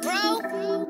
bro.